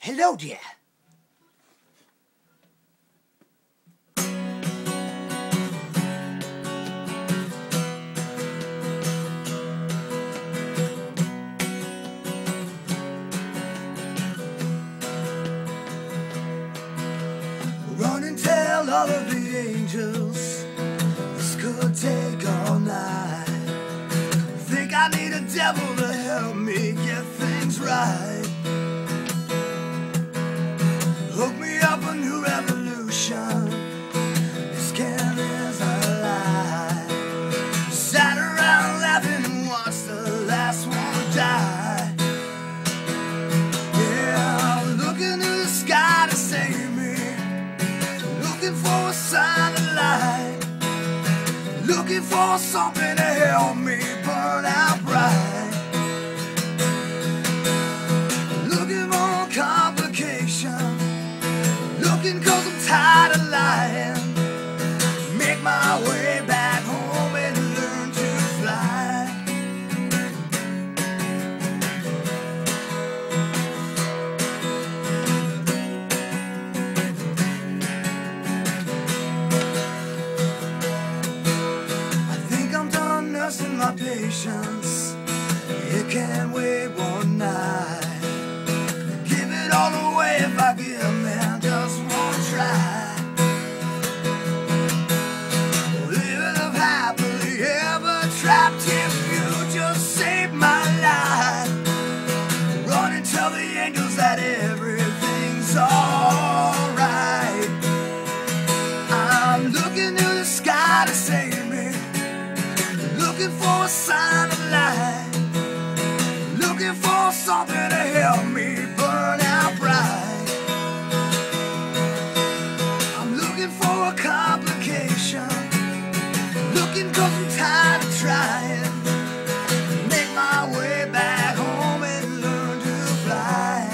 Hello, dear. Run and tell all of the angels this could take all night. Think I need a devil to help me get things right. Looking for a sign of light. Looking for something to help me burn out bright. Patience. It can't wait one night. Give it all away if I give, man, just one try. Living up happily ever trapped if you just saved my life. Run and tell the angels that everything's alright. I'm looking to the sky to save me. Looking for a sign want something to help me burn out bright. I'm looking for a complication. Looking cause I'm tired of trying. Make my way back home and learn to fly.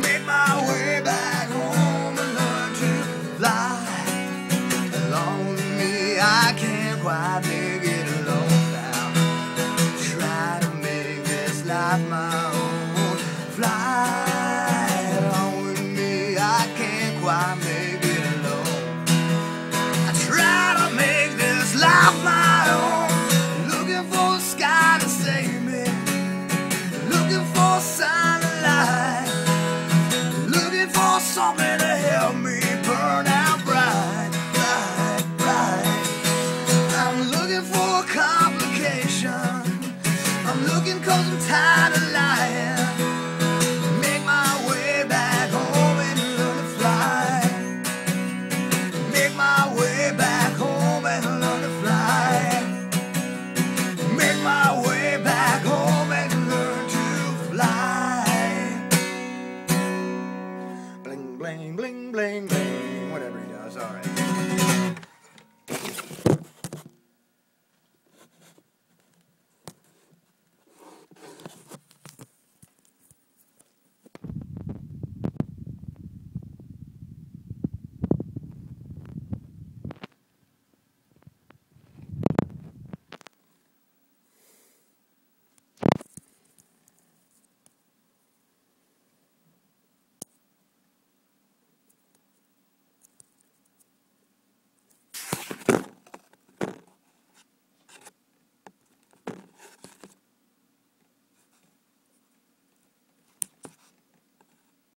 Make my way back home and learn to fly. I can't quite live. my. bling, bling, bling, bling, whatever he does. All right.